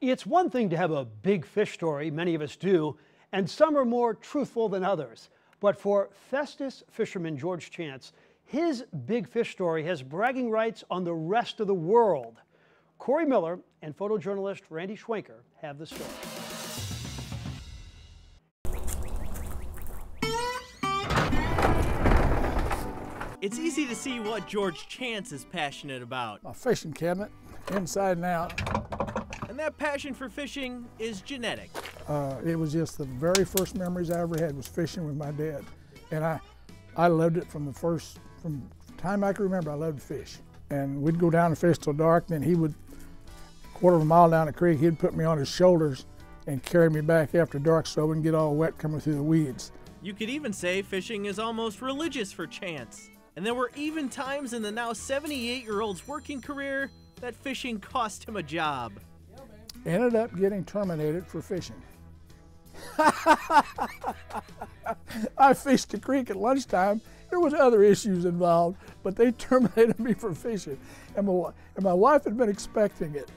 It's one thing to have a big fish story, many of us do, and some are more truthful than others. But for Festus fisherman George Chance, his big fish story has bragging rights on the rest of the world. Corey Miller and photojournalist Randy Schwenker have the story. It's easy to see what George Chance is passionate about. My fishing cabinet, inside and out. And that passion for fishing is genetic. Uh, it was just the very first memories I ever had was fishing with my dad. And I, I loved it from the first, from the time I can remember, I loved to fish. And we'd go down and fish till dark, then he would, a quarter of a mile down the creek, he'd put me on his shoulders and carry me back after dark so I wouldn't get all wet coming through the weeds. You could even say fishing is almost religious for Chance. And there were even times in the now 78 year old's working career that fishing cost him a job. Ended up getting terminated for fishing. I fished the creek at lunchtime. There was other issues involved, but they terminated me for fishing. And my, and my wife had been expecting it.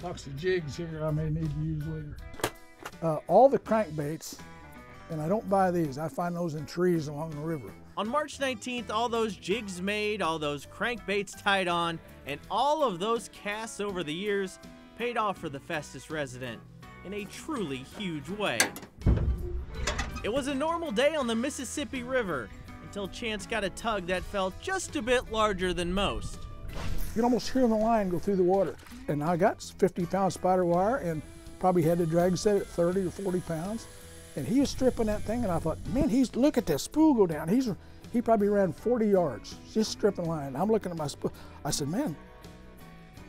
Talks to jigs here I may need to use later. Uh, all the crankbaits, and I don't buy these, I find those in trees along the river. On March 19th, all those jigs made, all those crankbaits tied on, and all of those casts over the years paid off for the Festus resident in a truly huge way. It was a normal day on the Mississippi River until Chance got a tug that felt just a bit larger than most. You can almost hear the line go through the water. And I got 50 pound SpiderWire and probably had the drag set at 30 or 40 pounds. And he was stripping that thing, and I thought, man, he's look at that spool go down. He's he probably ran 40 yards just stripping line. I'm looking at my spool. I said, man,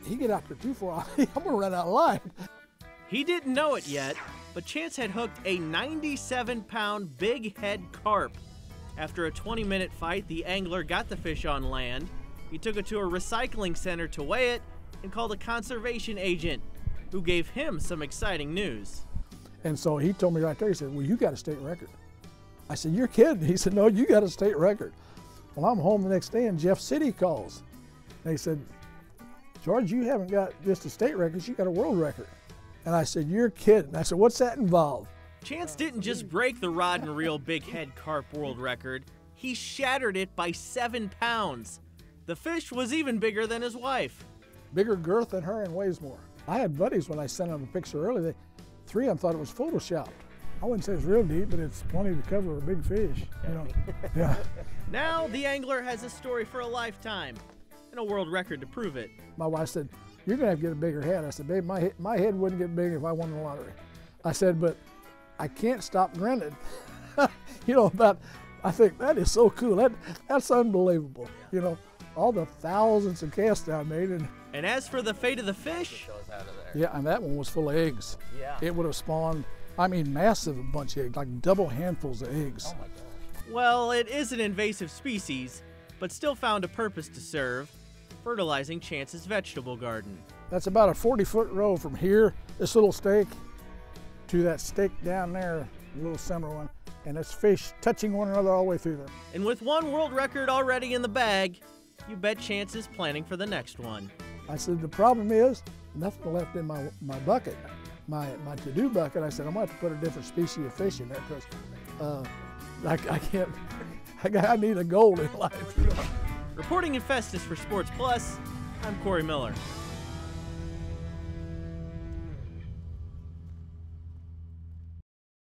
he get out there too far. I'm gonna run out of line. He didn't know it yet, but Chance had hooked a 97 pound big head carp. After a 20 minute fight, the angler got the fish on land. He took it to a recycling center to weigh it and called a conservation agent, who gave him some exciting news. And so he told me right there, he said, Well, you got a state record. I said, You're kidding. He said, No, you got a state record. Well, I'm home the next day and Jeff City calls. They said, George, you haven't got just a state record, you got a world record. And I said, You're kidding. I said, What's that involve? Chance didn't just break the rod and reel big head carp world record, he shattered it by seven pounds. The fish was even bigger than his wife. Bigger girth than her and weighs more. I had buddies when I sent them a picture earlier, they, three of them thought it was photoshopped. I wouldn't say it's real deep, but it's plenty to cover a big fish. You know, yeah. Now the angler has a story for a lifetime and a world record to prove it. My wife said, "You're gonna have to get a bigger head." I said, "Babe, my head, my head wouldn't get big if I won the lottery." I said, "But I can't stop grinning." you know, about I think that is so cool. That that's unbelievable. You know, all the thousands of casts I made and. And as for the fate of the fish, yeah, and that one was full of eggs. Yeah. It would have spawned I mean, massive bunch of eggs, like double handfuls of eggs. Oh well, it is an invasive species, but still found a purpose to serve, fertilizing Chance's vegetable garden. That's about a 40 foot row from here, this little stake, to that stake down there, the little summer one, and it's fish touching one another all the way through there. And with one world record already in the bag, you bet Chance is planning for the next one. I said, the problem is, nothing left in my, my bucket my, my to-do bucket, I said, I'm going to have to put a different species of fish in there because uh, I, I, can't, I, I need a goal in life. Reporting in Festus for Sports Plus, I'm Corey Miller.